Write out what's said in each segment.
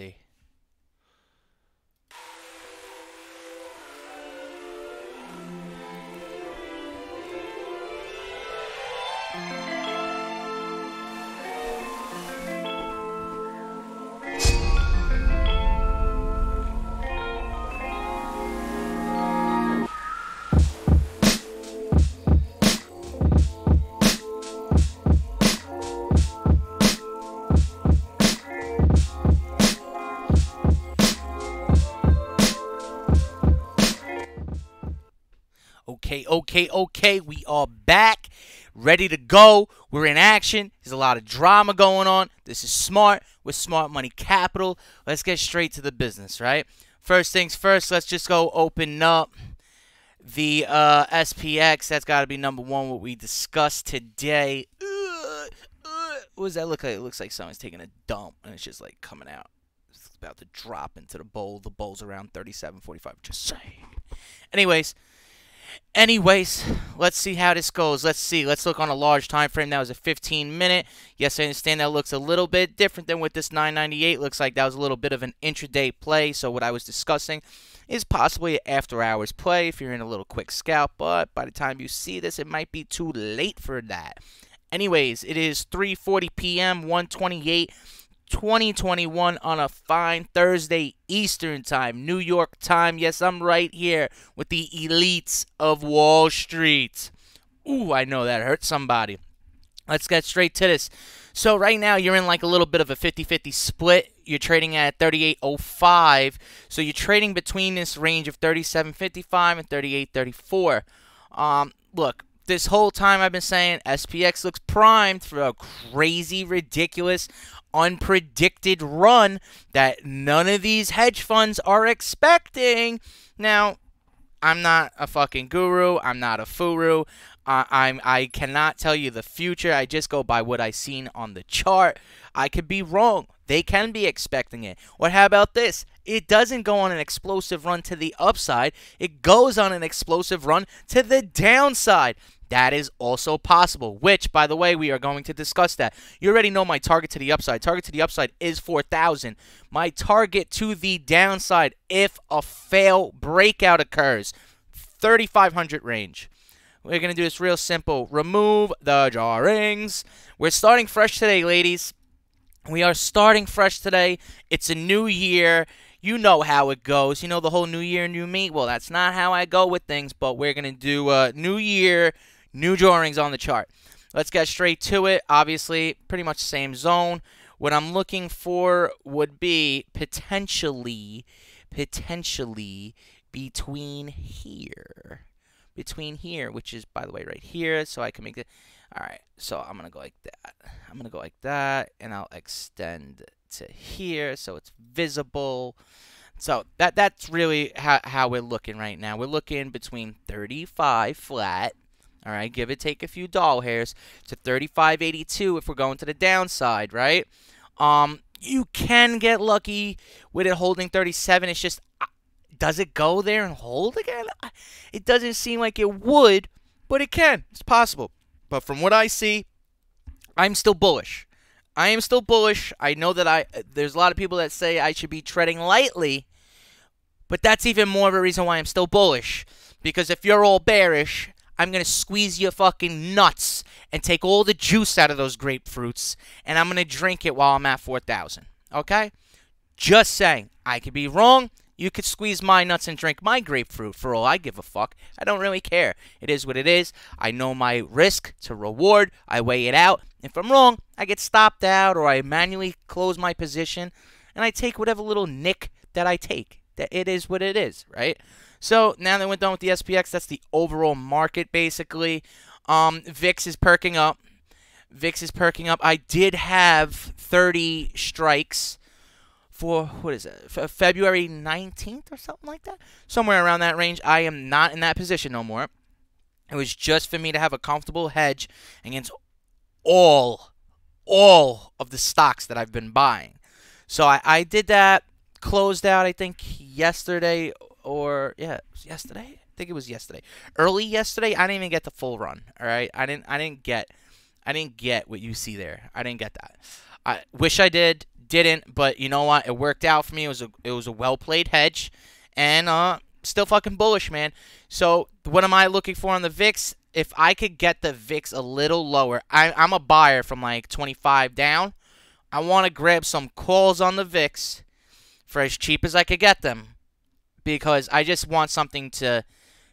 50. Okay, okay. We are back, ready to go. We're in action. There's a lot of drama going on. This is smart with Smart Money Capital. Let's get straight to the business, right? First things first, let's just go open up the uh, SPX. That's got to be number one, what we discussed today. What does that look like? It looks like someone's taking a dump and it's just like coming out. It's about to drop into the bowl. The bowl's around 37.45. Just saying. Anyways. Anyways, let's see how this goes. Let's see. Let's look on a large time frame. That was a 15 minute. Yes, I understand that looks a little bit different than what this 998 looks like. That was a little bit of an intraday play. So what I was discussing is possibly an after hours play if you're in a little quick scalp. But by the time you see this, it might be too late for that. Anyways, it is 3:40 p.m. 128 2021 on a fine Thursday Eastern Time, New York time. Yes, I'm right here with the elites of Wall Street. Ooh, I know that hurt somebody. Let's get straight to this. So right now you're in like a little bit of a 50-50 split. You're trading at 38.05. So you're trading between this range of 37.55 and 38.34. Um, look, this whole time I've been saying SPX looks primed for a crazy, ridiculous, unpredicted run that none of these hedge funds are expecting. Now, I'm not a fucking guru. I'm not a furu. Uh, I'm I cannot tell you the future. I just go by what I've seen on the chart. I could be wrong. They can be expecting it. Or how about this? It doesn't go on an explosive run to the upside. It goes on an explosive run to the downside. That is also possible, which, by the way, we are going to discuss that. You already know my target to the upside. Target to the upside is 4,000. My target to the downside, if a fail breakout occurs, 3,500 range. We're going to do this real simple. Remove the drawings. We're starting fresh today, ladies. We are starting fresh today. It's a new year. You know how it goes. You know the whole new year, new me. Well, that's not how I go with things, but we're going to do a new year, New drawings on the chart. Let's get straight to it. Obviously, pretty much same zone. What I'm looking for would be potentially, potentially between here. Between here, which is, by the way, right here. So I can make it. All right, so I'm going to go like that. I'm going to go like that, and I'll extend to here so it's visible. So that that's really how, how we're looking right now. We're looking between 35 flat all right, give it take a few doll hairs to 35.82 if we're going to the downside, right? Um, you can get lucky with it holding 37. It's just, uh, does it go there and hold again? It doesn't seem like it would, but it can. It's possible. But from what I see, I'm still bullish. I am still bullish. I know that I there's a lot of people that say I should be treading lightly, but that's even more of a reason why I'm still bullish. Because if you're all bearish, I'm going to squeeze your fucking nuts and take all the juice out of those grapefruits, and I'm going to drink it while I'm at 4,000. Okay? Just saying. I could be wrong. You could squeeze my nuts and drink my grapefruit for all I give a fuck. I don't really care. It is what it is. I know my risk to reward. I weigh it out. If I'm wrong, I get stopped out or I manually close my position and I take whatever little nick that I take. It is what it is, right? So now that we're done with the SPX, that's the overall market basically. Um, VIX is perking up. VIX is perking up. I did have 30 strikes for what is it? For February 19th or something like that. Somewhere around that range. I am not in that position no more. It was just for me to have a comfortable hedge against all all of the stocks that I've been buying. So I, I did that, closed out I think yesterday or yeah, yesterday. I think it was yesterday. Early yesterday, I didn't even get the full run. All right, I didn't. I didn't get. I didn't get what you see there. I didn't get that. I wish I did. didn't, but you know what? It worked out for me. It was a it was a well played hedge, and uh, still fucking bullish, man. So what am I looking for on the VIX? If I could get the VIX a little lower, I, I'm a buyer from like 25 down. I want to grab some calls on the VIX for as cheap as I could get them because I just want something to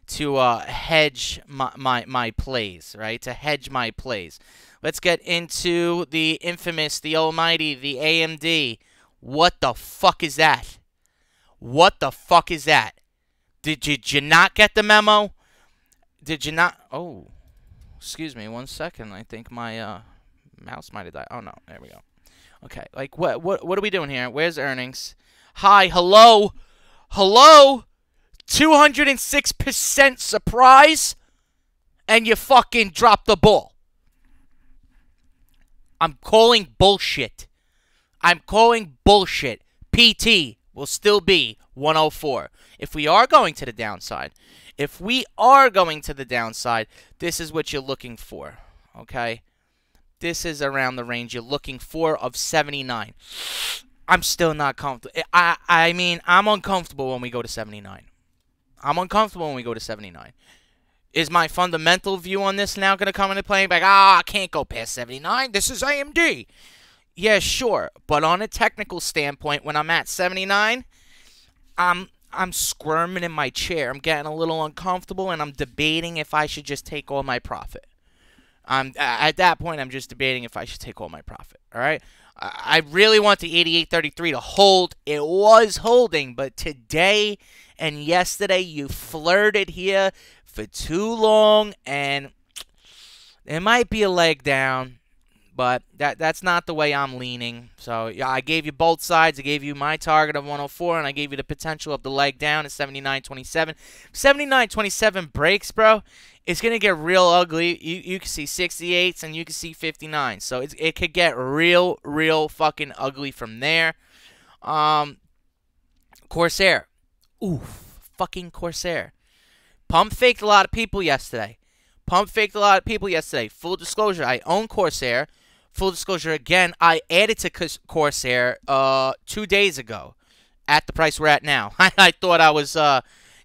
to uh, hedge my, my my plays, right? To hedge my plays. Let's get into the infamous, the almighty, the AMD. What the fuck is that? What the fuck is that? Did you, did you not get the memo? Did you not? Oh, excuse me, one second. I think my uh, mouse might have died. Oh no, there we go. Okay, like what? What? What are we doing here? Where's earnings? Hi, hello, hello. 206% surprise, and you fucking drop the ball. I'm calling bullshit. I'm calling bullshit. PT will still be 104. If we are going to the downside, if we are going to the downside, this is what you're looking for. Okay? This is around the range you're looking for of 79. I'm still not comfortable. I I mean, I'm uncomfortable when we go to 79. I'm uncomfortable when we go to 79. Is my fundamental view on this now going to come into play? Like, ah, I can't go past 79. This is AMD. Yeah, sure. But on a technical standpoint, when I'm at 79, I'm I'm squirming in my chair. I'm getting a little uncomfortable, and I'm debating if I should just take all my profit. Um, at that point, I'm just debating if I should take all my profit. All right. I really want the 8833 to hold. It was holding, but today and yesterday you flirted here for too long, and it might be a leg down, but that that's not the way I'm leaning. So yeah, I gave you both sides. I gave you my target of 104, and I gave you the potential of the leg down at 79.27. 79.27 breaks, bro. It's gonna get real ugly. You you can see 68s and you can see 59. So it it could get real real fucking ugly from there. Um, Corsair. Oof, fucking Corsair. Pump faked a lot of people yesterday. Pump faked a lot of people yesterday. Full disclosure, I own Corsair. Full disclosure again, I added to Corsair uh two days ago at the price we're at now. I thought I was uh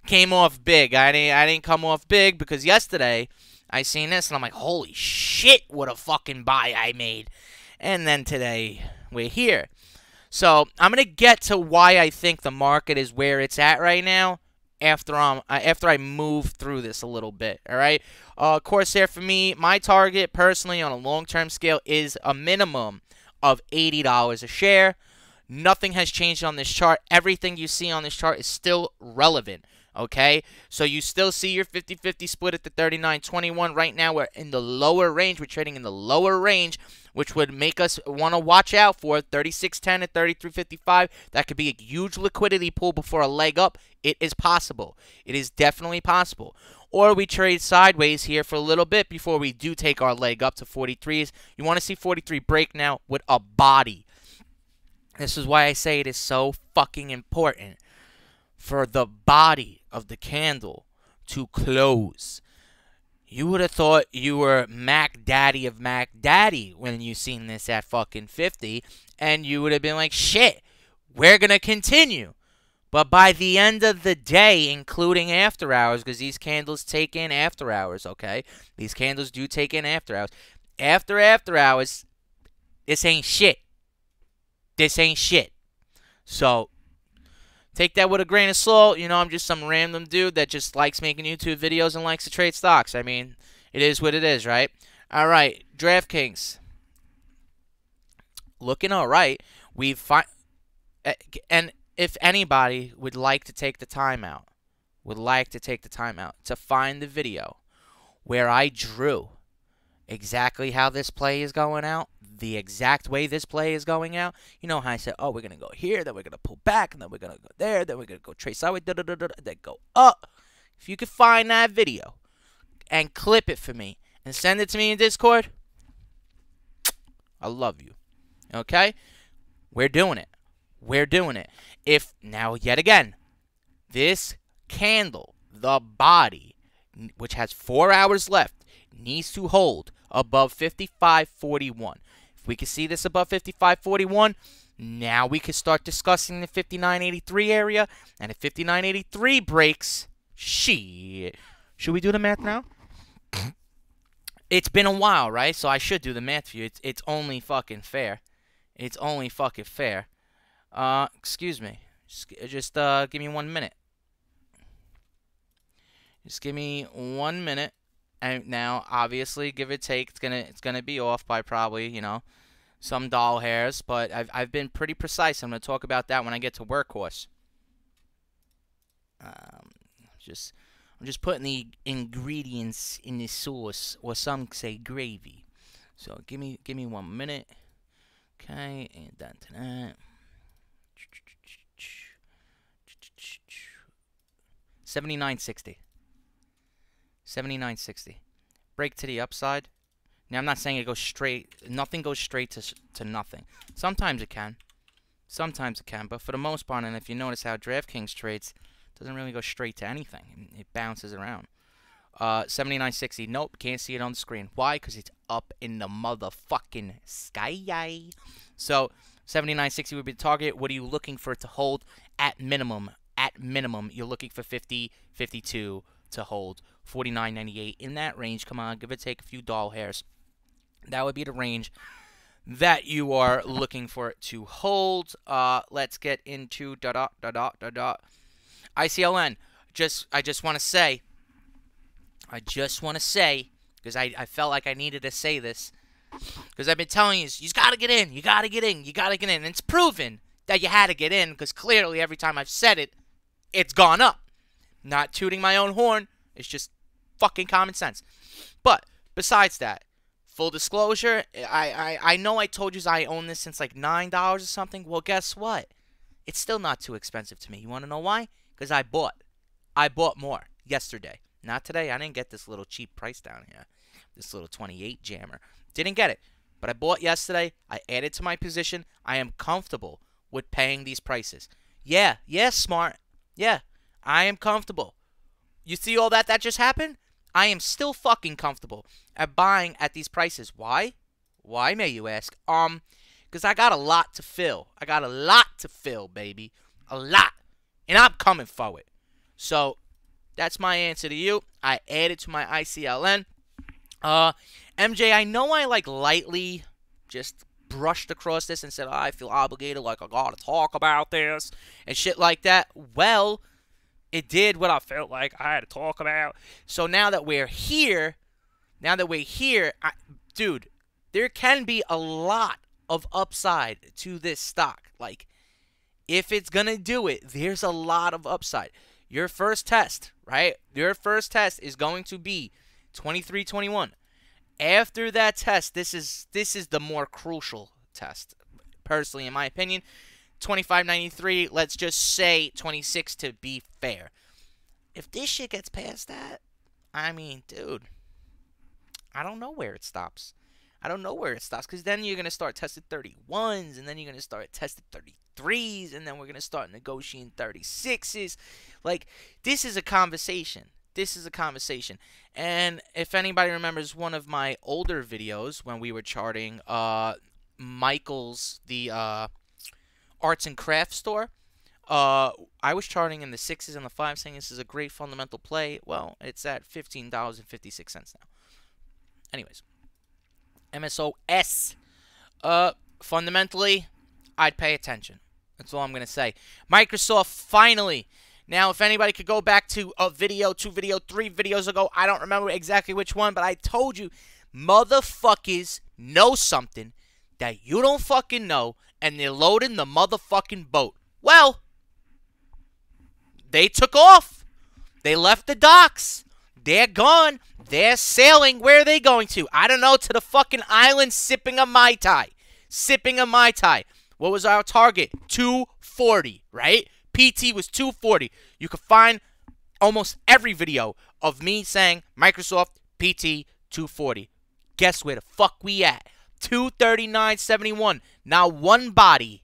came off big. I didn't I didn't come off big because yesterday I seen this and I'm like, holy shit, what a fucking buy I made. And then today we're here. So I'm gonna get to why I think the market is where it's at right now after uh, after I move through this a little bit. All right, uh, Corsair for me, my target personally on a long-term scale is a minimum of eighty dollars a share. Nothing has changed on this chart. Everything you see on this chart is still relevant. Okay, so you still see your 50 50 split at the 39.21. Right now, we're in the lower range. We're trading in the lower range, which would make us want to watch out for 36.10 at 33.55. That could be a huge liquidity pool before a leg up. It is possible. It is definitely possible. Or we trade sideways here for a little bit before we do take our leg up to 43s. You want to see 43 break now with a body. This is why I say it is so fucking important for the body of the candle to close. You would have thought you were Mac Daddy of Mac Daddy when you seen this at fucking 50, and you would have been like, shit, we're going to continue. But by the end of the day, including after hours, because these candles take in after hours, okay? These candles do take in after hours. After after hours, this ain't shit. This ain't shit. So take that with a grain of salt. You know, I'm just some random dude that just likes making YouTube videos and likes to trade stocks. I mean, it is what it is, right? All right, DraftKings. Looking all right. We've fi- eh, and if anybody would like to take the time out, would like to take the time out to find the video where I drew exactly how this play is going out, the exact way this play is going out. You know how I said, oh, we're going to go here, then we're going to pull back, and then we're going to go there, then we're going to go trace sideways, da, da, da, da, then go up. If you could find that video and clip it for me and send it to me in Discord, I love you. Okay? We're doing it. We're doing it. If, now, yet again, this candle, the body, which has four hours left, needs to hold above 55.41. If we can see this above 55.41, Now we can start discussing the 5983 area. And if 5983 breaks, shit. Should we do the math now? it's been a while, right? So I should do the math for you. It's, it's only fucking fair. It's only fucking fair. Uh, excuse me. Just, just uh, give me one minute. Just give me one minute. And now, obviously, give or take, it's gonna it's gonna be off by probably you know some doll hairs, but I've I've been pretty precise. I'm gonna talk about that when I get to workhorse. Um, just I'm just putting the ingredients in the sauce, or some say gravy. So give me give me one minute. Okay, and done to that. Seventy-nine sixty. 79.60. Break to the upside. Now, I'm not saying it goes straight. Nothing goes straight to, to nothing. Sometimes it can. Sometimes it can. But for the most part, and if you notice how DraftKings trades, doesn't really go straight to anything. It bounces around. Uh, 79.60. Nope, can't see it on the screen. Why? Because it's up in the motherfucking sky. So, 79.60 would be the target. What are you looking for it to hold? At minimum, at minimum, you're looking for 50, 52 to hold. 49.98 in that range. Come on, give or take a few doll hairs. That would be the range that you are looking for it to hold. Uh, let's get into da da da da da da. ICLN. Just I just want to say. I just want to say because I, I felt like I needed to say this because I've been telling you you got to get in, you got to get in, you got to get in. And it's proven that you had to get in because clearly every time I've said it, it's gone up. Not tooting my own horn. It's just fucking common sense. But besides that, full disclosure, I, I, I know I told you I own this since like $9 or something. Well, guess what? It's still not too expensive to me. You want to know why? Because I bought. I bought more yesterday. Not today. I didn't get this little cheap price down here. This little 28 jammer. Didn't get it. But I bought yesterday. I added to my position. I am comfortable with paying these prices. Yeah, yeah, smart. Yeah, I am comfortable. You see all that that just happened? I am still fucking comfortable at buying at these prices. Why? Why, may you ask? Um, because I got a lot to fill. I got a lot to fill, baby. A lot. And I'm coming for it. So, that's my answer to you. I added to my ICLN. Uh, MJ, I know I, like, lightly just brushed across this and said, oh, I feel obligated, like, I gotta talk about this and shit like that. Well, it did what I felt like I had to talk about. So now that we're here, now that we're here, I, dude, there can be a lot of upside to this stock. Like, if it's going to do it, there's a lot of upside. Your first test, right? Your first test is going to be 2321. After that test, this is this is the more crucial test, personally, in my opinion. 25.93, let's just say 26 to be fair. If this shit gets past that, I mean, dude, I don't know where it stops. I don't know where it stops because then you're going to start testing 31s and then you're going to start testing 33s and then we're going to start negotiating 36s. Like, this is a conversation. This is a conversation. And if anybody remembers one of my older videos when we were charting uh, Michael's, the uh, arts and crafts store. Uh, I was charting in the sixes and the fives, saying this is a great fundamental play. Well, it's at fifteen dollars and fifty six cents now. Anyways, MSOS. Uh, fundamentally, I'd pay attention. That's all I'm gonna say. Microsoft finally. Now, if anybody could go back to a video, two video, three videos ago, I don't remember exactly which one, but I told you, motherfuckers know something that you don't fucking know, and they're loading the motherfucking boat. Well, they took off. They left the docks. They're gone. They're sailing. Where are they going to? I don't know. To the fucking island sipping a Mai Tai. Sipping a Mai Tai. What was our target? 240, right? PT was 240. You can find almost every video of me saying Microsoft PT 240. Guess where the fuck we at? 239.71. Not one body.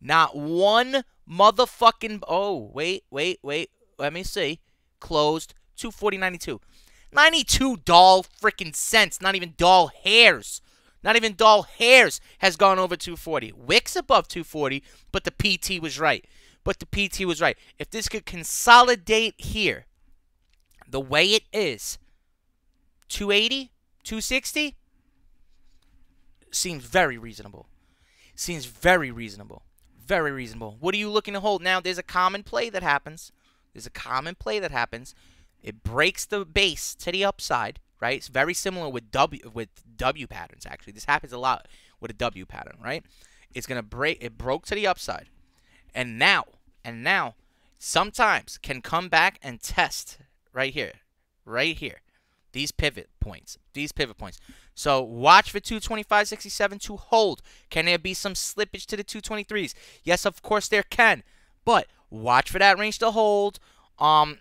Not one motherfucking. Oh, wait, wait, wait. Let me see. Closed. 240.92. 92 doll freaking cents. Not even doll hairs. Not even Doll Hairs has gone over 240. Wicks above 240, but the PT was right. But the PT was right. If this could consolidate here the way it is, 280, 260 seems very reasonable. Seems very reasonable. Very reasonable. What are you looking to hold? Now, there's a common play that happens. There's a common play that happens. It breaks the base to the upside, right? It's very similar with W with W patterns actually. This happens a lot with a W pattern, right? It's going to break it broke to the upside. And now, and now sometimes can come back and test right here. Right here. These pivot points. These pivot points. So watch for 225.67 to hold. Can there be some slippage to the 223s? Yes, of course there can. But watch for that range to hold. Um,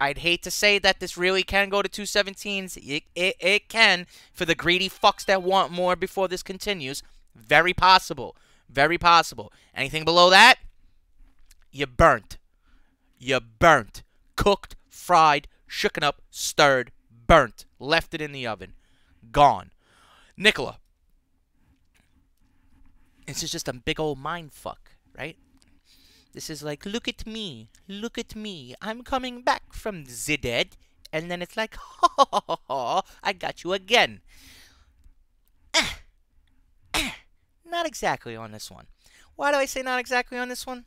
I'd hate to say that this really can go to 217s. It, it, it can for the greedy fucks that want more before this continues. Very possible. Very possible. Anything below that, you burnt. You burnt. Cooked, fried, shooken up, stirred, burnt. Left it in the oven. Gone. Nikola. This is just a big old mind fuck, right? This is like, look at me, look at me. I'm coming back from the dead. And then it's like, ha ha ha ha, I got you again. Eh, eh, not exactly on this one. Why do I say not exactly on this one?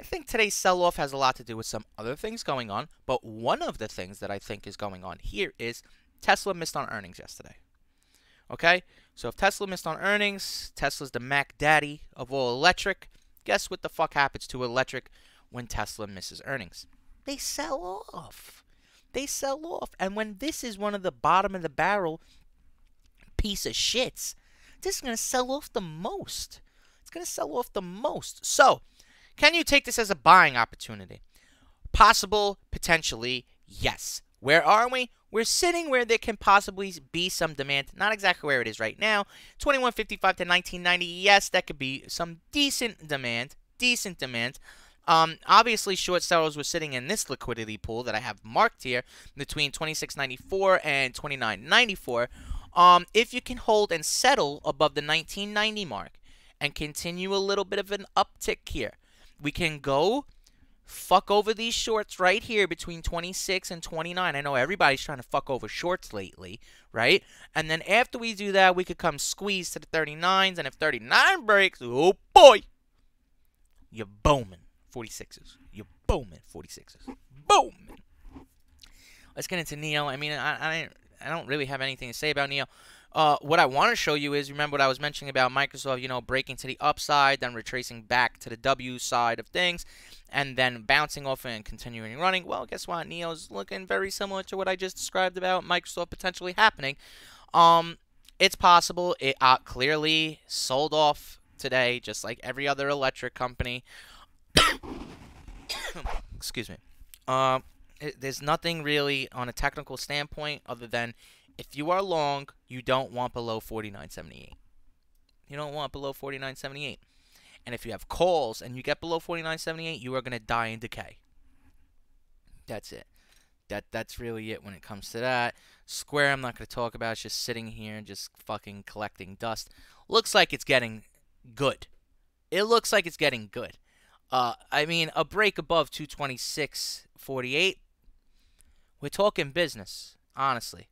I think today's sell-off has a lot to do with some other things going on, but one of the things that I think is going on here is Tesla missed on earnings yesterday. Okay? So if Tesla missed on earnings, Tesla's the Mac Daddy of all electric. Guess what the fuck happens to electric when Tesla misses earnings? They sell off. They sell off. And when this is one of the bottom of the barrel piece of shits, this is going to sell off the most. It's going to sell off the most. So, can you take this as a buying opportunity? Possible, potentially, yes. Where are we? We're sitting where there can possibly be some demand. Not exactly where it is right now. 2155 to 1990. Yes, that could be some decent demand. Decent demand. Um, obviously, short sellers were sitting in this liquidity pool that I have marked here between 26.94 and 29.94. Um, if you can hold and settle above the 1990 mark and continue a little bit of an uptick here, we can go fuck over these shorts right here between 26 and 29. I know everybody's trying to fuck over shorts lately, right? And then after we do that, we could come squeeze to the 39s. And if 39 breaks, oh boy, you're booming 46s. You're booming 46s. Booming. Let's get into NIO. I mean, I, I, I don't really have anything to say about NIO. Uh, what I want to show you is, remember what I was mentioning about Microsoft, you know, breaking to the upside, then retracing back to the W side of things, and then bouncing off and continuing running. Well, guess what? NIO's looking very similar to what I just described about Microsoft potentially happening. Um, it's possible. It uh, clearly sold off today, just like every other electric company. Excuse me. Um, it, there's nothing really on a technical standpoint other than if you are long, you don't want below 49.78. You don't want below 49.78. And if you have calls and you get below 49.78, you are going to die in decay. That's it. That that's really it when it comes to that. Square, I'm not going to talk about. It's just sitting here and just fucking collecting dust. Looks like it's getting good. It looks like it's getting good. Uh, I mean, a break above 226.48. We're talking business, honestly.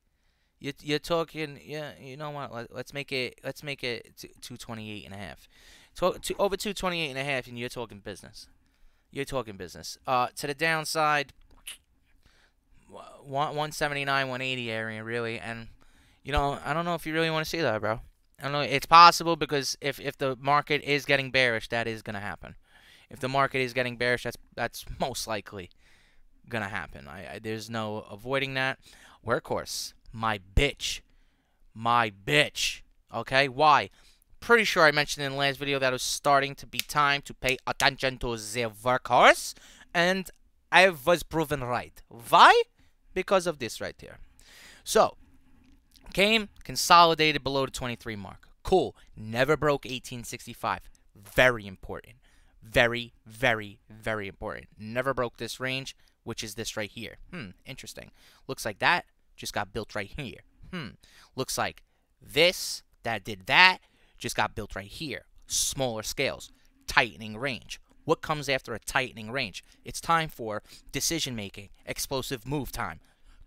You, you're talking, yeah. You know what? Let, us make it. Let's make it two twenty eight and a half. Talk to, over two twenty eight and a half and you're talking business. You're talking business. Uh, to the downside, one one seventy nine, one eighty area really, and you know I don't know if you really want to see that, bro. I don't know. It's possible because if if the market is getting bearish, that is gonna happen. If the market is getting bearish, that's that's most likely gonna happen. I, I there's no avoiding that. Workhorse my bitch. My bitch. Okay? Why? Pretty sure I mentioned in the last video that it was starting to be time to pay attention to the workhorse. And I was proven right. Why? Because of this right here. So, came, consolidated below the 23 mark. Cool. Never broke 1865. Very important. Very, very, very important. Never broke this range, which is this right here. Hmm, interesting. Looks like that just got built right here. Hmm. Looks like this that did that just got built right here. Smaller scales, tightening range. What comes after a tightening range? It's time for decision making, explosive move time.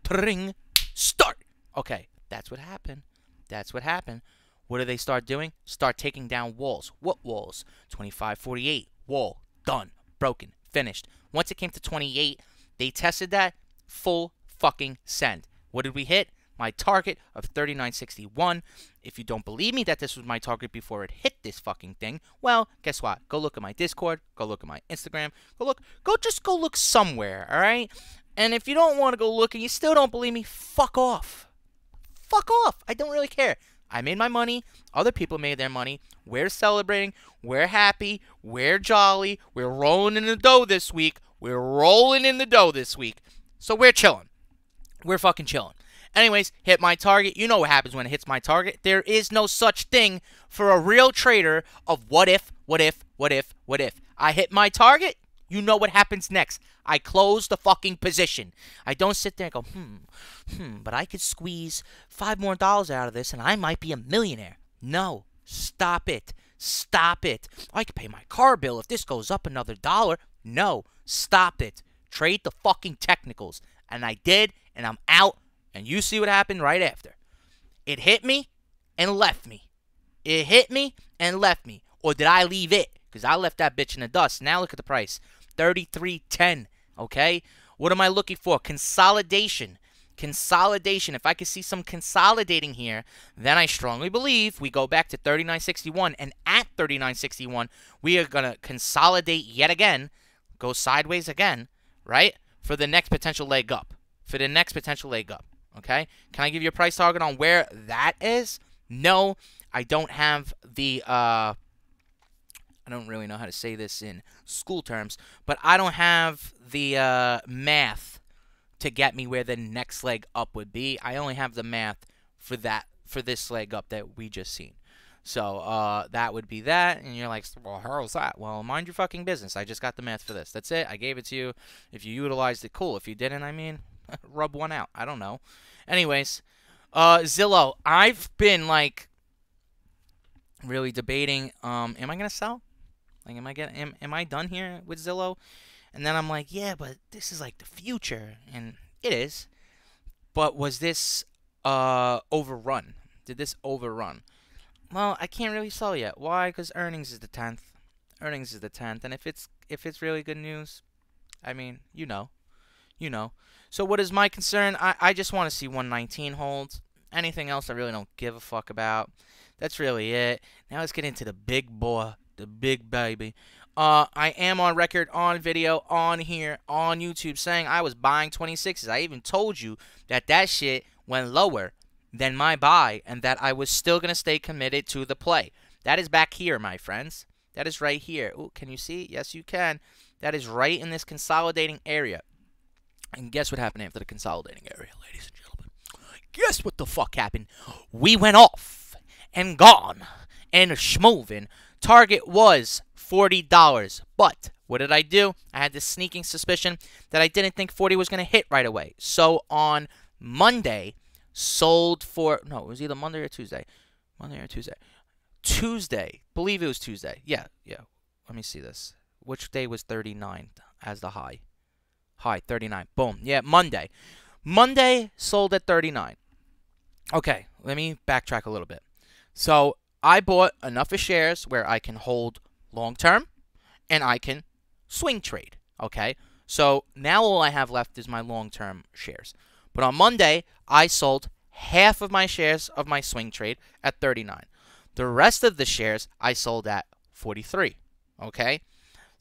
Tring, start. Okay, that's what happened. That's what happened. What do they start doing? Start taking down walls. What walls? 25, 48. Wall. Done. Broken. Finished. Once it came to 28, they tested that. Full fucking send. What did we hit? My target of 3961. If you don't believe me that this was my target before it hit this fucking thing, well, guess what? Go look at my Discord. Go look at my Instagram. Go look. Go just go look somewhere. All right. And if you don't want to go look and you still don't believe me, fuck off. Fuck off. I don't really care. I made my money. Other people made their money. We're celebrating. We're happy. We're jolly. We're rolling in the dough this week. We're rolling in the dough this week. So we're chilling. We're fucking chilling. Anyways, hit my target. You know what happens when it hits my target. There is no such thing for a real trader of what if, what if, what if, what if. I hit my target. You know what happens next. I close the fucking position. I don't sit there and go, hmm, hmm, but I could squeeze five more dollars out of this and I might be a millionaire. No, stop it. Stop it. I could pay my car bill if this goes up another dollar. No, stop it. Trade the fucking technicals. And I did, and I'm out, and you see what happened right after. It hit me and left me. It hit me and left me. Or did I leave it? Because I left that bitch in the dust. Now look at the price. 33.10. Okay? What am I looking for? Consolidation. Consolidation. If I could see some consolidating here, then I strongly believe we go back to 39.61. And at 39.61, we are going to consolidate yet again, go sideways again, right? For the next potential leg up. For the next potential leg up. Okay? Can I give you a price target on where that is? No, I don't have the. Uh, I don't really know how to say this in school terms, but I don't have the uh, math to get me where the next leg up would be. I only have the math for that for this leg up that we just seen. So uh, that would be that, and you're like, well, how's that? Well, mind your fucking business. I just got the math for this. That's it. I gave it to you. If you utilized it, cool. If you didn't, I mean, rub one out. I don't know. Anyways, uh, Zillow. I've been like really debating. Um, am I gonna sell? Like, am I getting? Am, am I done here with Zillow? And then I'm like, yeah, but this is like the future, and it is. But was this uh overrun? Did this overrun? Well, I can't really sell yet. Why? Because earnings is the tenth. Earnings is the tenth, and if it's if it's really good news, I mean, you know, you know. So what is my concern? I I just want to see 119 hold. Anything else, I really don't give a fuck about. That's really it. Now let's get into the big boy, the big baby. Uh, I am on record, on video, on here, on YouTube, saying I was buying 26s. I even told you that that shit went lower than my buy and that I was still going to stay committed to the play. That is back here, my friends. That is right here. Ooh, can you see? Yes, you can. That is right in this consolidating area. And guess what happened after the consolidating area, ladies and gentlemen? Guess what the fuck happened? We went off and gone and schmovin. Target was $40. But what did I do? I had this sneaking suspicion that I didn't think 40 was going to hit right away. So on Monday, sold for no, it was either Monday or Tuesday. Monday or Tuesday. Tuesday. Believe it was Tuesday. Yeah, yeah. Let me see this. Which day was 39 as the high? High 39. Boom. Yeah, Monday. Monday sold at 39. Okay, let me backtrack a little bit. So I bought enough of shares where I can hold long term and I can swing trade. Okay, so now all I have left is my long term shares. But on Monday, I sold half of my shares of my swing trade at 39. The rest of the shares I sold at 43. Okay?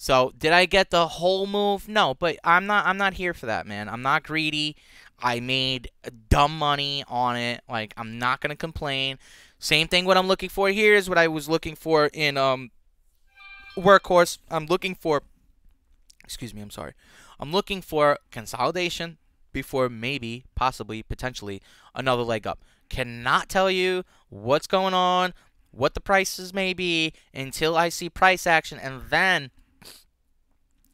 So, did I get the whole move? No, but I'm not I'm not here for that, man. I'm not greedy. I made dumb money on it. Like I'm not going to complain. Same thing what I'm looking for here is what I was looking for in um workhorse. I'm looking for excuse me, I'm sorry. I'm looking for consolidation before maybe, possibly, potentially another leg up. Cannot tell you what's going on, what the prices may be until I see price action and then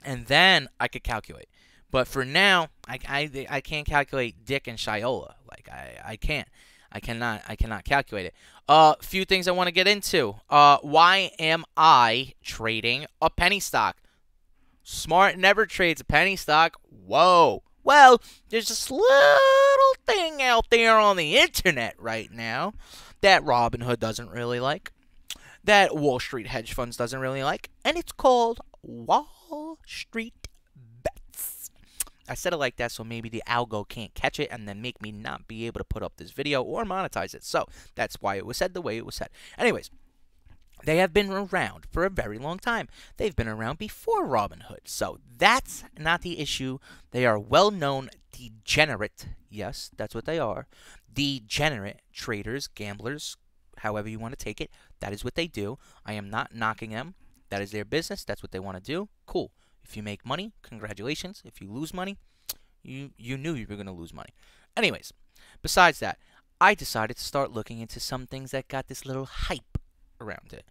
and then I could calculate. But for now, I, I, I can't calculate Dick and Shiola. Like I, I can't. I cannot I cannot calculate it. A uh, few things I want to get into. Uh, why am I trading a penny stock? Smart never trades a penny stock. Whoa. Well, there's this little thing out there on the internet right now that Robinhood doesn't really like, that Wall Street hedge funds doesn't really like, and it's called Wall Street Bets. I said it like that so maybe the algo can't catch it and then make me not be able to put up this video or monetize it. So that's why it was said the way it was said. Anyways, they have been around for a very long time. They've been around before Robinhood. So that's not the issue. They are well known degenerate. Yes, that's what they are. Degenerate traders, gamblers, however you want to take it. That is what they do. I am not knocking them. That is their business. That's what they want to do. Cool. If you make money, congratulations. If you lose money, you you knew you were going to lose money. Anyways, besides that, I decided to start looking into some things that got this little hype around it.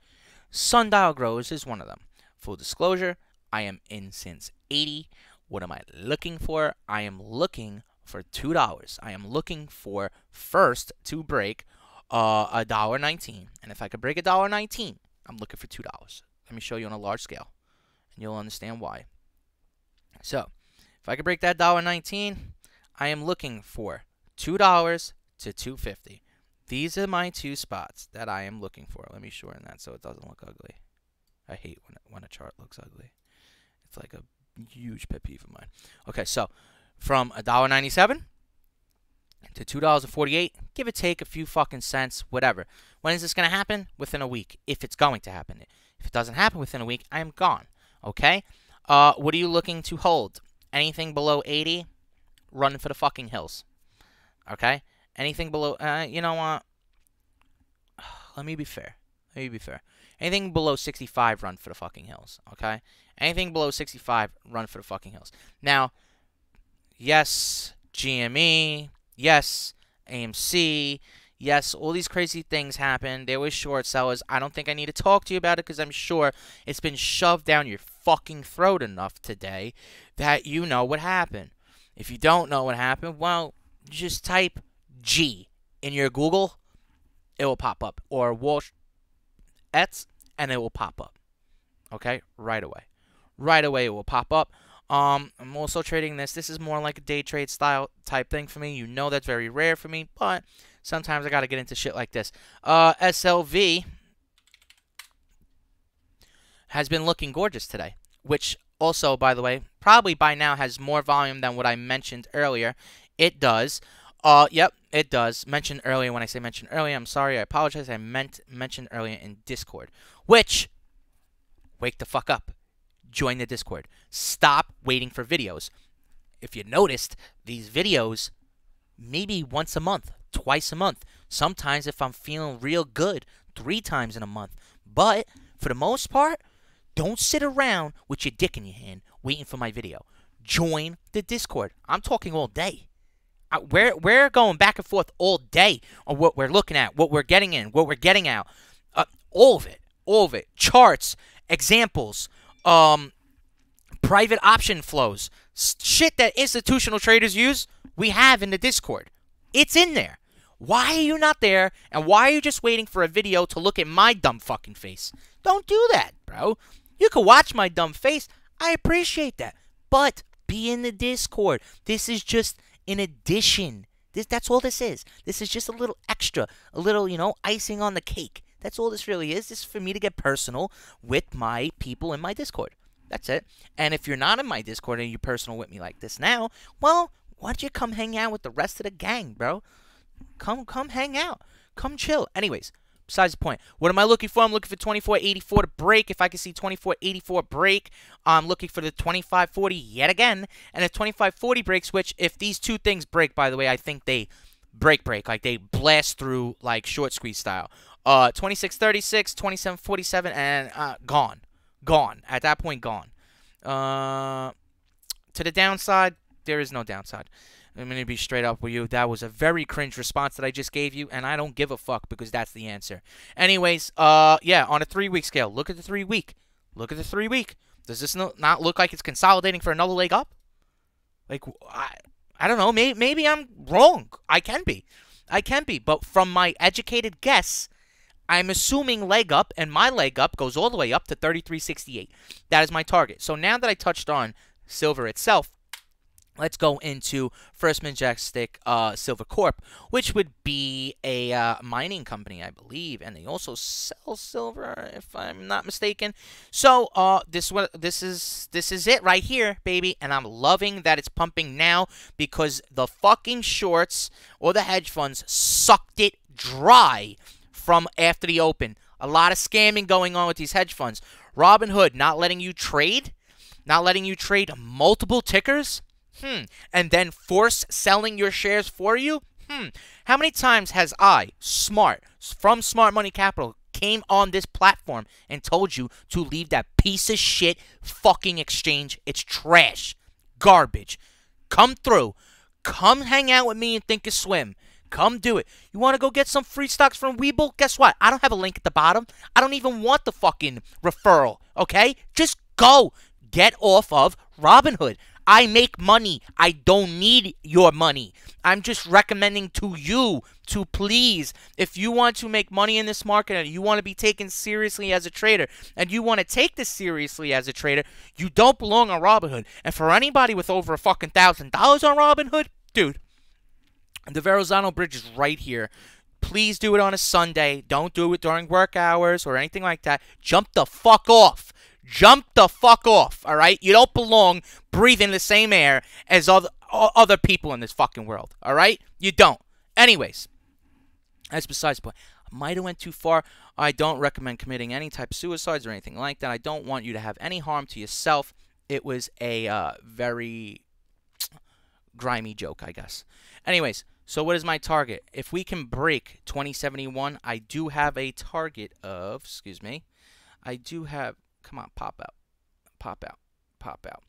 Sundial Growers is one of them. Full disclosure, I am in since 80. What am I looking for? I am looking for $2. I am looking for first to break uh, a dollar nineteen. And if I could break a dollar nineteen, I'm looking for $2. Let me show you on a large scale, and you'll understand why. So, if I could break that dollar nineteen, I am looking for $2 to 250 these are my two spots that I am looking for. Let me shorten that so it doesn't look ugly. I hate when, when a chart looks ugly. It's like a huge pet peeve of mine. Okay, so from $1.97 to $2.48, give or take a few fucking cents, whatever. When is this going to happen? Within a week, if it's going to happen. If it doesn't happen within a week, I am gone. Okay? Uh, what are you looking to hold? Anything below 80, run for the fucking hills. Okay? Anything below, uh, you know what? Let me be fair. Let me be fair. Anything below 65, run for the fucking hills. Okay? Anything below 65, run for the fucking hills. Now, yes, GME, yes, AMC, yes, all these crazy things happen. There was short sellers. I don't think I need to talk to you about it because I'm sure it's been shoved down your fucking throat enough today that you know what happened. If you don't know what happened, well, just type G in your Google, it will pop up. Or Walsh Ets, and it will pop up. Okay, right away. Right away, it will pop up. Um, I'm also trading this. This is more like a day trade style type thing for me. You know that's very rare for me, but sometimes I got to get into shit like this. Uh, SLV has been looking gorgeous today, which also, by the way, probably by now has more volume than what I mentioned earlier. It does. Uh, yep, it does. Mentioned earlier, when I say mentioned earlier, I'm sorry, I apologize. I meant mentioned earlier in Discord. Which, wake the fuck up. Join the Discord. Stop waiting for videos. If you noticed, these videos, maybe once a month, twice a month. Sometimes, if I'm feeling real good, three times in a month. But, for the most part, don't sit around with your dick in your hand waiting for my video. Join the Discord. I'm talking all day we're we're going back and forth all day on what we're looking at, what we're getting in, what we're getting out, uh, all of it, all of it, charts, examples, um, private option flows, shit that institutional traders use. We have in the Discord. It's in there. Why are you not there? And why are you just waiting for a video to look at my dumb fucking face? Don't do that, bro. You can watch my dumb face. I appreciate that. But be in the Discord. This is just in addition. This that's all this is. This is just a little extra, a little, you know, icing on the cake. That's all this really is. This is for me to get personal with my people in my Discord. That's it. And if you're not in my Discord and you're personal with me like this now, well, why don't you come hang out with the rest of the gang, bro? Come come hang out. Come chill. Anyways, besides the point. What am I looking for? I'm looking for 2484 to break. If I can see 2484 break, I'm looking for the 2540 yet again. And if 2540 breaks, which if these two things break, by the way, I think they break break. Like they blast through like short squeeze style. Uh 2636, 2747, and uh, gone. Gone. At that point, gone. Uh to the downside, there is no downside. I'm going to be straight up with you. That was a very cringe response that I just gave you, and I don't give a fuck because that's the answer. Anyways, uh, yeah, on a three-week scale, look at the three-week. Look at the three-week. Does this not look like it's consolidating for another leg up? Like, I, I don't know. Maybe, maybe I'm wrong. I can be. I can be, but from my educated guess, I'm assuming leg up, and my leg up goes all the way up to 33.68. That is my target. So now that I touched on silver itself, let's go into First Majestic uh, Silver Corp, which would be a uh, mining company, I believe, and they also sell silver, if I'm not mistaken. So uh, this what this is this is it right here, baby, and I'm loving that it's pumping now because the fucking shorts or the hedge funds sucked it dry from after the open. A lot of scamming going on with these hedge funds. Robinhood not letting you trade, not letting you trade multiple tickers Hmm. And then force selling your shares for you? Hmm. How many times has I, Smart, from Smart Money Capital, came on this platform and told you to leave that piece of shit fucking exchange? It's trash. Garbage. Come through. Come hang out with me and thinkorswim. Come do it. You want to go get some free stocks from Webull? Guess what? I don't have a link at the bottom. I don't even want the fucking referral, okay? Just go. Get off of Robinhood. I make money. I don't need your money. I'm just recommending to you to please, if you want to make money in this market and you want to be taken seriously as a trader and you want to take this seriously as a trader, you don't belong on Robinhood. And for anybody with over a fucking thousand dollars on Robinhood, dude, the Verrazano Bridge is right here. Please do it on a Sunday. Don't do it during work hours or anything like that. Jump the fuck off. Jump the fuck off, all right? You don't belong breathing the same air as other other people in this fucking world, all right? You don't. Anyways, that's besides the point. I might have went too far. I don't recommend committing any type of suicides or anything like that. I don't want you to have any harm to yourself. It was a uh, very grimy joke, I guess. Anyways, so what is my target? If we can break 2071, I do have a target of, excuse me, I do have Come on, pop out. Pop out. Pop out.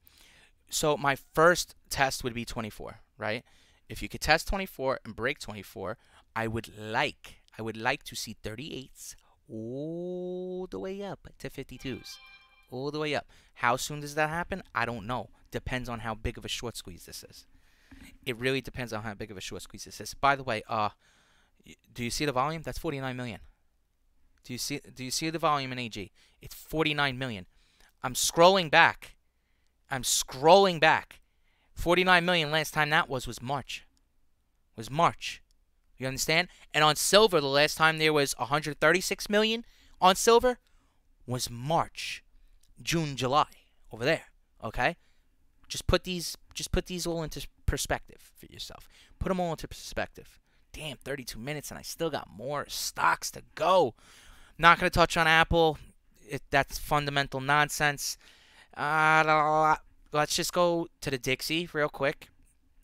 So my first test would be 24, right? If you could test 24 and break 24, I would like, I would like to see 38s all the way up to 52s. All the way up. How soon does that happen? I don't know. Depends on how big of a short squeeze this is. It really depends on how big of a short squeeze this is. By the way, uh, do you see the volume? That's 49 million. Do you see do you see the volume in AG? It's 49 million. I'm scrolling back. I'm scrolling back. 49 million last time that was was March. Was March. You understand? And on silver the last time there was 136 million on silver was March. June, July over there, okay? Just put these just put these all into perspective for yourself. Put them all into perspective. Damn, 32 minutes and I still got more stocks to go. Not going to touch on Apple. It, that's fundamental nonsense. Uh, let's just go to the Dixie real quick.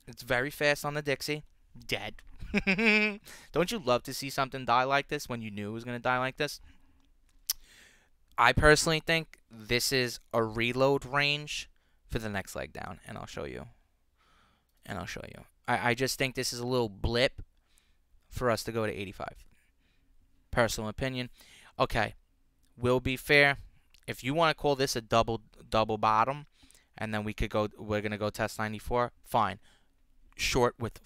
It's very fast on the Dixie. Dead. Don't you love to see something die like this when you knew it was going to die like this? I personally think this is a reload range for the next leg down, and I'll show you. And I'll show you. I, I just think this is a little blip for us to go to 85. Personal opinion. Okay, we'll be fair. If you want to call this a double double bottom, and then we could go, we're gonna go test 94. Fine. Short with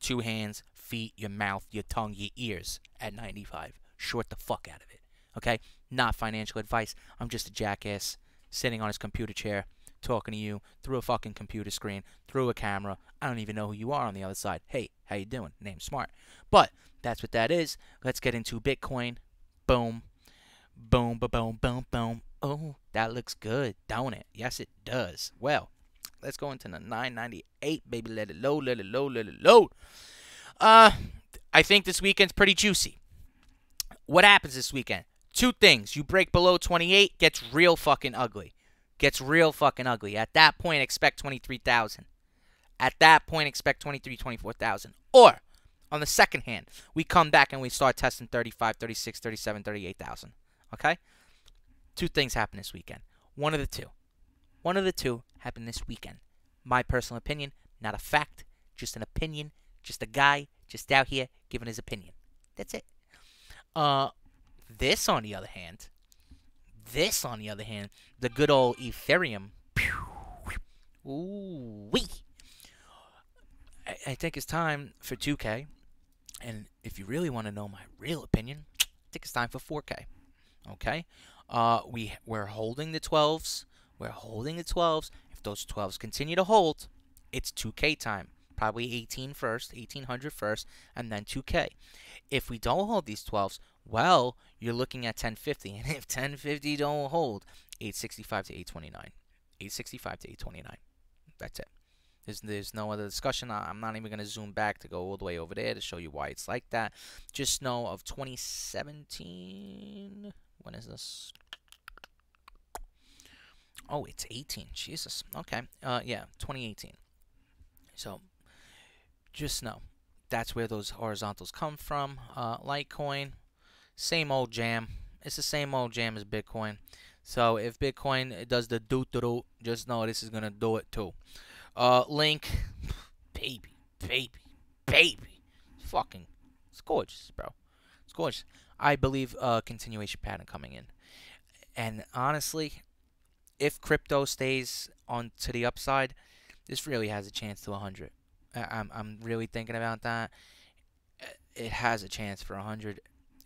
two hands, feet, your mouth, your tongue, your ears at 95. Short the fuck out of it. Okay? Not financial advice. I'm just a jackass sitting on his computer chair talking to you through a fucking computer screen, through a camera. I don't even know who you are on the other side. Hey, how you doing? Name smart. But that's what that is. Let's get into Bitcoin. Boom. Boom, ba boom, boom, boom. Oh, that looks good, don't it? Yes, it does. Well, let's go into the 998, baby. Let it load, let it load, let it load. Uh, I think this weekend's pretty juicy. What happens this weekend? Two things. You break below 28, gets real fucking ugly. Gets real fucking ugly. At that point, expect 23,000. At that point, expect 23, 24,000. Or, on the second hand, we come back and we start testing 35, 36, 37, 38,000. Okay? Two things happen this weekend. One of the two. One of the two happened this weekend. My personal opinion, not a fact, just an opinion, just a guy just out here giving his opinion. That's it. Uh, this, on the other hand, this, on the other hand, the good old Ethereum. Ooh wee. I, I think it's time for 2K And if you really want to know my real opinion, I think it's time for 4K. Okay? Uh, we, we're holding the 12s. We're holding the 12s. If those 12s continue to hold, it's 2K time. Probably 18 first, 1800 first, and then 2K. If we don't hold these 12s, well, you're looking at 1050. And if 1050 don't hold, 865 to 829. 865 to 829. That's it. There's, there's no other discussion. I'm not even going to zoom back to go all the way over there to show you why it's like that. Just know of 2017. When is this? Oh, it's 18. Jesus. Okay. Uh, yeah, 2018. So, just know that's where those horizontals come from. Uh, Litecoin, same old jam. It's the same old jam as Bitcoin. So if Bitcoin does the do do do, just know this is gonna do it too. Uh, Link, baby, baby, baby, fucking, it's gorgeous, bro. It's gorgeous. I believe a continuation pattern coming in, and honestly, if crypto stays on to the upside, this really has a chance to 100. I'm I'm really thinking about that. It has a chance for 100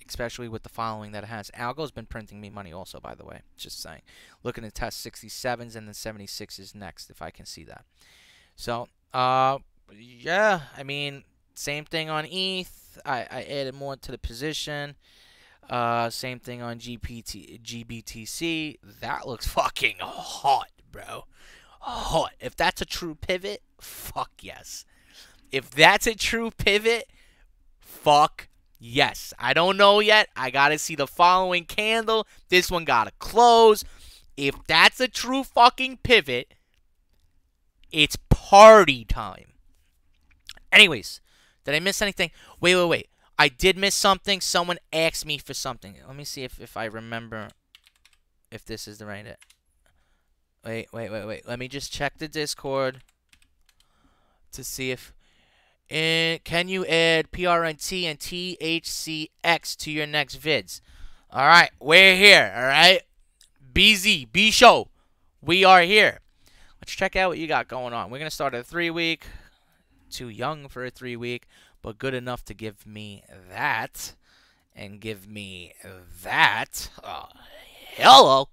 especially with the following that it has. Algo's been printing me money also, by the way. Just saying. Looking to test 67s and then 76s next, if I can see that. So, uh, yeah, I mean, same thing on ETH. I, I added more to the position. Uh, same thing on GPT, GBTC. That looks fucking hot, bro. Hot. If that's a true pivot, fuck yes. If that's a true pivot, fuck Yes, I don't know yet. I got to see the following candle. This one got to close. If that's a true fucking pivot, it's party time. Anyways, did I miss anything? Wait, wait, wait. I did miss something. Someone asked me for something. Let me see if, if I remember if this is the right... Wait, wait, wait, wait. Let me just check the Discord to see if... And can you add PRNT and THCX to your next vids? All right, we're here. All right, BZ, B Show, we are here. Let's check out what you got going on. We're gonna start a three week. Too young for a three week, but good enough to give me that and give me that. Oh, hello.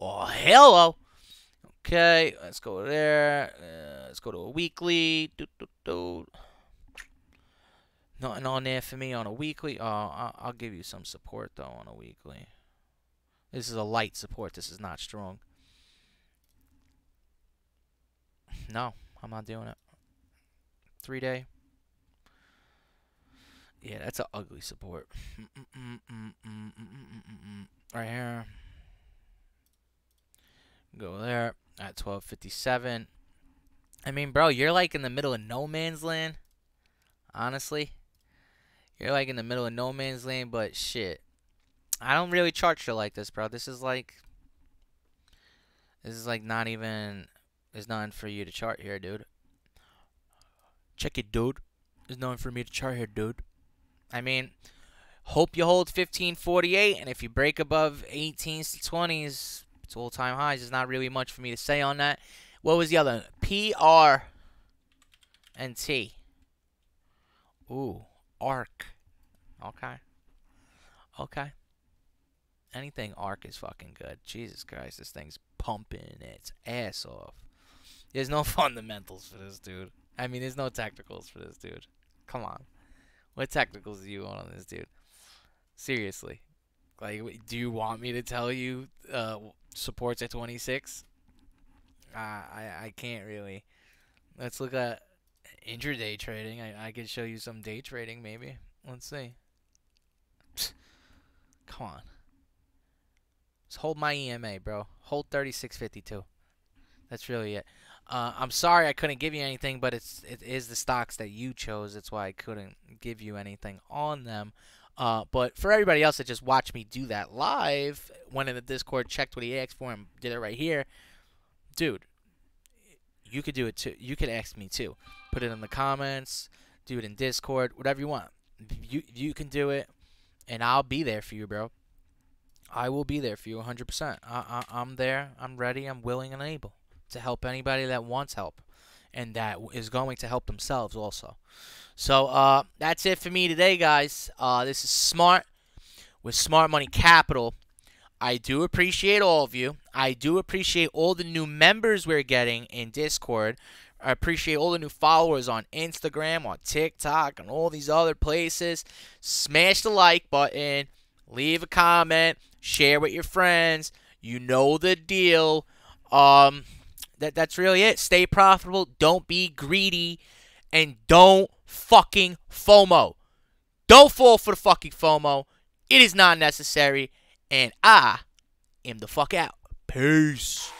Oh, hello. Okay, let's go there. Uh, let's go to a weekly. Do, do, do. Nothing on there for me on a weekly. Oh, I'll, I'll give you some support though on a weekly. This is a light support. This is not strong. No, I'm not doing it. Three day. Yeah, that's an ugly support. right here. Go there at 1257. I mean, bro, you're like in the middle of no man's land. Honestly. You're like in the middle of no man's land, but shit. I don't really chart shit like this, bro. This is like... This is like not even... There's nothing for you to chart here, dude. Check it, dude. There's nothing for me to chart here, dude. I mean, hope you hold 1548, and if you break above 18s to 20s, it's all-time highs. There's not really much for me to say on that. What was the other? P, R, and T. Ooh, ARK. Okay. Okay. Anything ARK is fucking good. Jesus Christ, this thing's pumping its ass off. There's no fundamentals for this dude. I mean, there's no technicals for this dude. Come on. What technicals do you want on this dude? Seriously. Like, do you want me to tell you uh, supports at 26? Uh, I I can't really. Let's look at intraday trading. I I can show you some day trading maybe. Let's see. Come on. Just hold my EMA, bro. Hold 3652. That's really it. Uh, I'm sorry I couldn't give you anything, but it's it is the stocks that you chose. That's why I couldn't give you anything on them. Uh, but for everybody else that just watched me do that live, went in the Discord, checked what he asked for, and did it right here, dude, you could do it too. You could ask me too. Put it in the comments, do it in Discord, whatever you want. You you can do it, and I'll be there for you, bro. I will be there for you 100%. I, I, I'm there. I'm ready. I'm willing and able to help anybody that wants help. and that is going to help themselves also. So uh, that's it for me today, guys. Uh, this is Smart with Smart Money Capital. I do appreciate all of you. I do appreciate all the new members we're getting in Discord. I appreciate all the new followers on Instagram, on TikTok, and all these other places. Smash the like button, leave a comment, share with your friends. You know the deal. Um, that that's really it. Stay profitable. Don't be greedy, and don't fucking FOMO. Don't fall for the fucking FOMO. It is not necessary, and I am the fuck out. Peace.